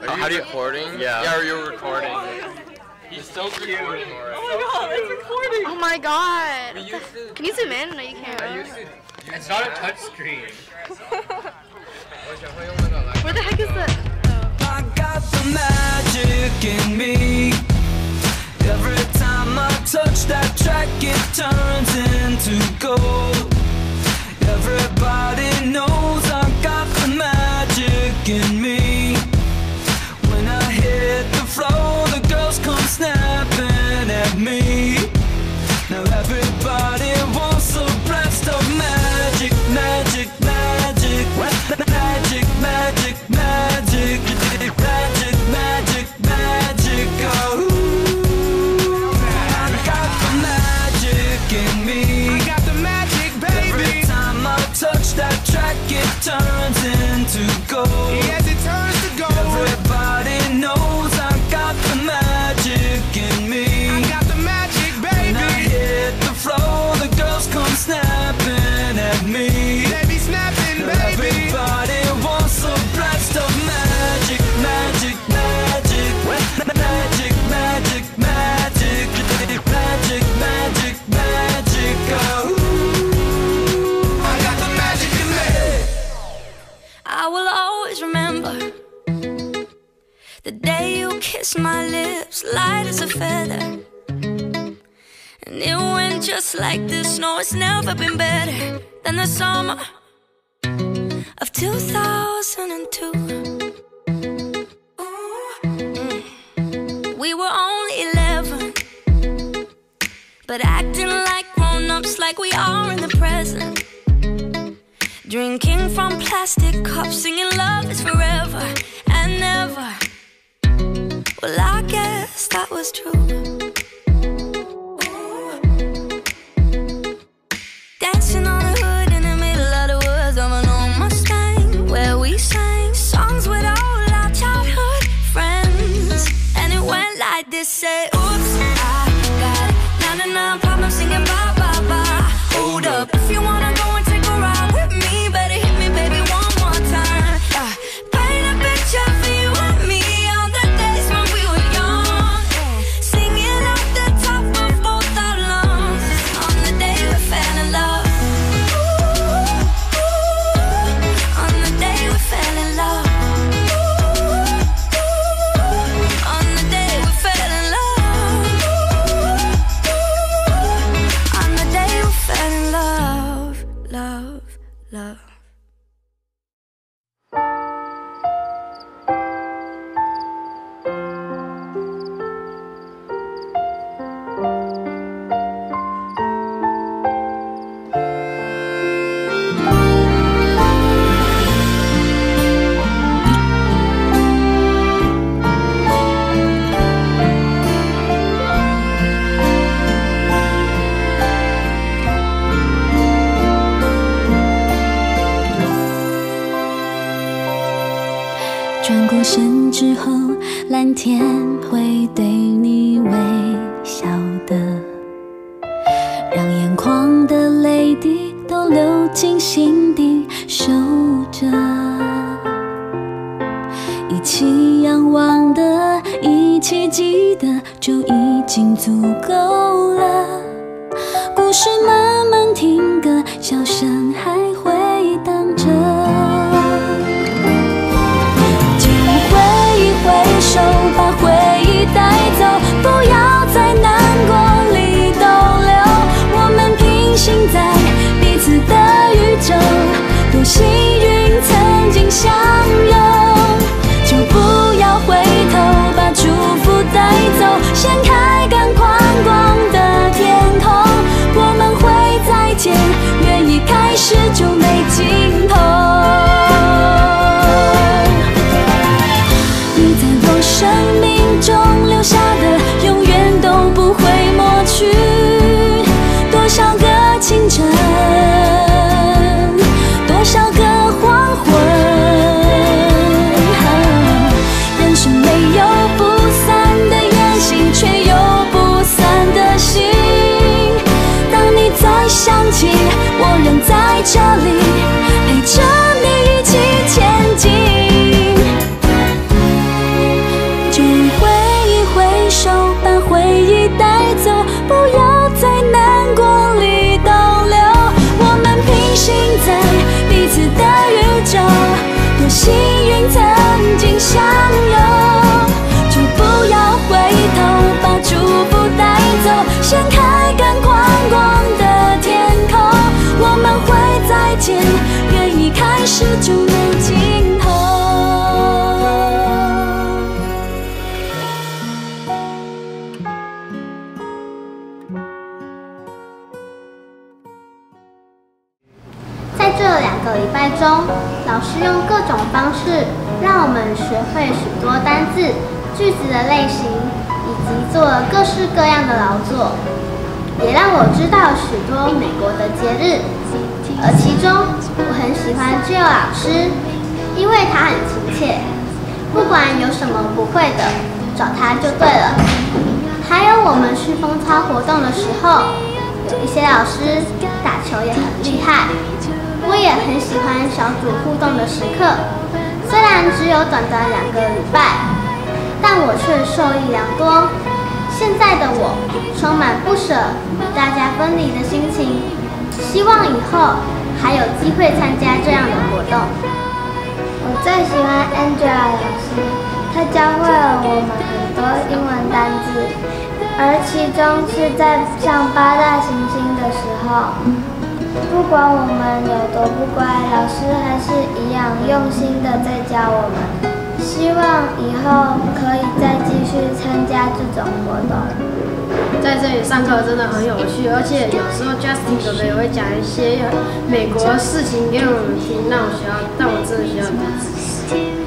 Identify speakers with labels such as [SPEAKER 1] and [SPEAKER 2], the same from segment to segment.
[SPEAKER 1] Are you
[SPEAKER 2] How recording? You, yeah.
[SPEAKER 1] Yeah, are you recording? He's still so recording.
[SPEAKER 3] Oh my god, it's recording.
[SPEAKER 4] Oh my god.
[SPEAKER 1] To,
[SPEAKER 4] can you zoom in? No, you can't.
[SPEAKER 1] To,
[SPEAKER 2] it's not a touch screen.
[SPEAKER 4] Where the heck is the...
[SPEAKER 5] Oh.
[SPEAKER 6] just like this. No, it's never been better than the summer of 2002. We were only 11, but acting like grown ups, like we are in the present. Drinking from plastic cups, singing love is forever and never. Well, I guess that was true. this say ooh
[SPEAKER 7] 转过身之后蓝天会对你微笑的。让眼眶的泪滴都流进心底守着。一起仰望的一切记得就已经足够了。故事慢慢听歌笑声还会我们会再见，约一开始就没尽头。
[SPEAKER 8] 在这两个礼拜中，老师用各种方式让我们学会许多单字、句子的类型，以及做了各式各样的劳作，也让我知道许多美国的节日。而其中，我很喜欢 Jill 老师，因为他很亲切，不管有什么不会的，找他就对了。还有我们去风操活动的时候，有一些老师打球也很厉害。我也很喜欢小组互动的时刻，虽然只有短短两个礼拜，但我却受益良多。现在的我充满不舍与大家分离的心情，希望以后还有机会参加这样的活动。
[SPEAKER 9] 我最喜欢 Angela 老师，她教会了我们很多英文单字，而其中是在上八大行星的时候。不管我们有多不乖，老师还是一样用心的在教我们。希望以后可以再继续参加这种活动。
[SPEAKER 3] 在这里上课真的很有趣，而且有时候 Justin 哥哥也会讲一些美国事情给我们听，让我学到，让我真的学到很多。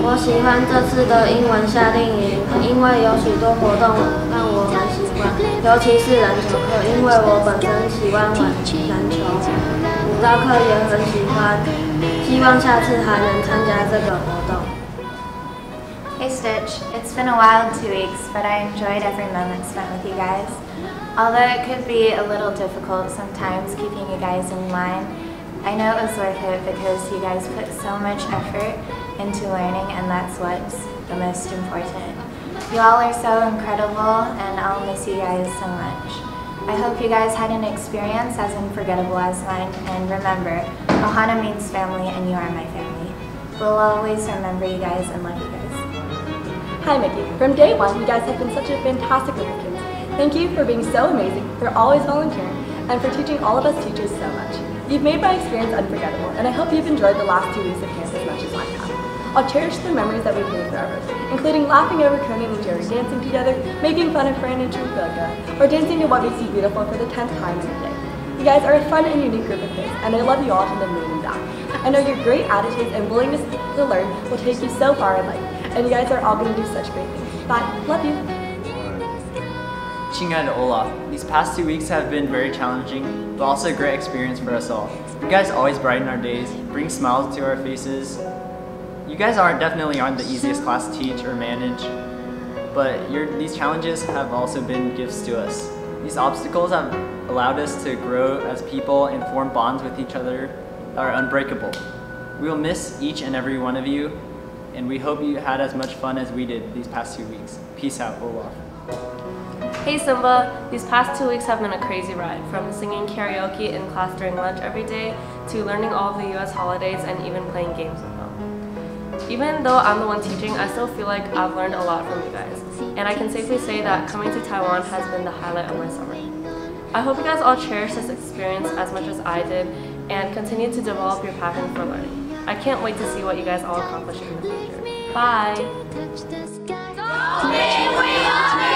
[SPEAKER 9] 我喜欢这次的英文夏令营，因为有许多活动让我很喜欢，尤其是篮球课，因为我本身喜欢玩篮球。舞蹈课也很喜欢，希望下次还能参加这个活动。
[SPEAKER 10] Hey Stitch, it's been a wild two weeks, but I enjoyed every moment spent with you guys. Although it could be a little difficult sometimes keeping you guys in line, I know it was worth it because you guys put so much effort into learning and that's what's the most important. You all are so incredible and I'll miss you guys so much. I hope you guys had an experience as unforgettable as mine and remember, Ohana means family and you are my family. We'll always remember you guys and love you guys.
[SPEAKER 11] Hi Mickey. From day one, you guys have been such a fantastic group of kids. Thank you for being so amazing, for always volunteering, and for teaching all of us teachers so much. You've made my experience unforgettable, and I hope you've enjoyed the last two weeks of camp as much as I have. I'll cherish the memories that we've made forever, including laughing over Conan and Jerry dancing together, making fun of Fran and Trubilka, or dancing to What Makes You Beautiful for the 10th time in a day. You guys are a fun and unique group of kids, and I love you all from the moon and back. I know your great attitudes and willingness to learn will take you so far in life, and you guys are all going to do such great things. Bye. Love you.
[SPEAKER 1] Chinga and Olaf, these past two weeks have been very challenging, but also a great experience for us all. You guys always brighten our days, bring smiles to our faces. You guys are definitely aren't the easiest class to teach or manage, but your, these challenges have also been gifts to us. These obstacles have allowed us to grow as people and form bonds with each other that are unbreakable. We will miss each and every one of you, and we hope you had as much fun as we did these past two weeks. Peace out, Olaf.
[SPEAKER 12] Hey Simba, these past two weeks have been a crazy ride, from singing karaoke in class during lunch every day, to learning all the US holidays and even playing games with them. Even though I'm the one teaching, I still feel like I've learned a lot from you guys, and I can safely say that coming to Taiwan has been the highlight of my summer. I hope you guys all cherish this experience as much as I did, and continue to develop your passion for learning. I can't wait to see what you guys all accomplish in the future. Bye!
[SPEAKER 6] we are